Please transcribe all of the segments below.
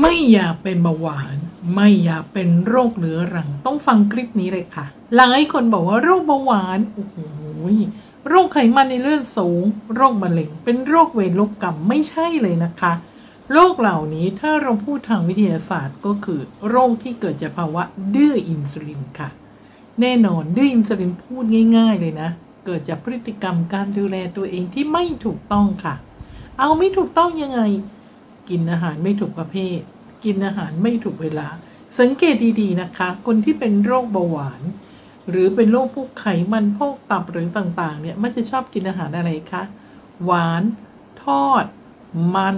ไม่อยากเป็นเบาหวาน ไม่อยากเป็นโรคเรื้อรัง ต้องฟังคลิปนี้เลยค่ะ หลายคนบอกว่าโรคเบาหวานโอ้โหโรคไขมันในเลือดสูง โรคมะเร็ง เป็นโรคเวรโรคกรรมไม่ใช่เลยนะคะ โรคเหล่านี้ถ้าเราพูดทางวิทยาศาสตร์ก็คือโรคที่เกิดจากภาวะดื้ออินซูลินค่ะ แน่นอนดื้ออินซูลินพูดง่าย ๆ เลยนะ เกิดจากพฤติกรรมการดูแลตัวเองที่ไม่ถูกต้องค่ะ เอาไม่ถูกต้องยังไง กินอาหารไม่ถูกประเภท กินอาหารไม่ถูกเวลา สังเกตดีๆนะคะ คนที่เป็นโรคเบาหวาน หรือเป็นโรคพวกไขมันพวกตับหรือต่างๆ เนี่ยมันจะชอบกินอาหารอะไรคะหวาน ทอด มัน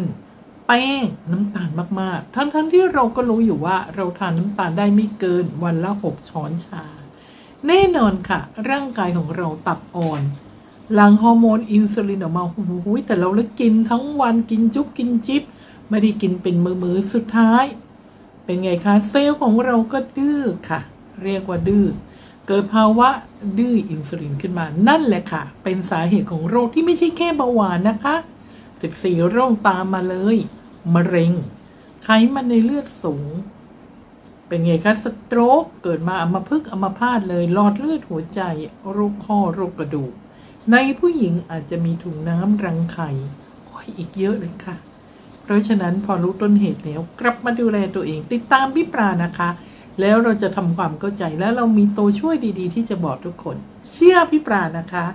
แป้งน้ำตาลมากๆ ทั้งๆทที่เราก็รู้อยู่ว่าเราทานน้ำตาลได้ไม่เกินวันละ 6 ช้อนชา แน่นอนค่ะ ร่างกายของเราตับอ่อนหลังฮอร์โมนอินซูลินออกมาโอ้โหแต่เราเลิกกินทั้งวันกินจุ๊บกินจิ๊บ ไม่ได้กินเป็นมือๆสุดท้าย เป็นไงคะ เซลล์ของเราก็ดื้อค่ะ เรียกว่าดื้อเกิดภาวะดื้ออินซูลินขึ้นมา นั่นแหละค่ะ เป็นสาเหตุของโรคที่ไม่ใช่แค่เบาหวานนะคะ 14 โรคตามมาเลย มะเร็ง ไขมันในเลือดสูง เป็นไงคะสโตรกเกิดมาอัมพฤกษ์อัมพาตเลยหลอดเลือดหัวใจ โรคข้อโรคกระดูก ในผู้หญิงอาจจะมีถุงน้ำรังไข่อ้ยอีกเยอะเลยค่ะ เพราะฉะนั้นพอรู้ต้นเหตุแล้วกลับมาดูแลตัวเอง ติดตามพี่ปรานะคะ แล้วเราจะทำความเข้าใจและเรามีตัวช่วยดีๆ ที่จะบอกทุกคน เชื่อพี่ปรานะคะ